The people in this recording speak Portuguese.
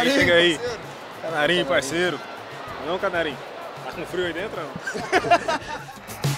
aí? Canarinho, parceiro. Não, Canarinho? Tá com frio aí dentro? Não?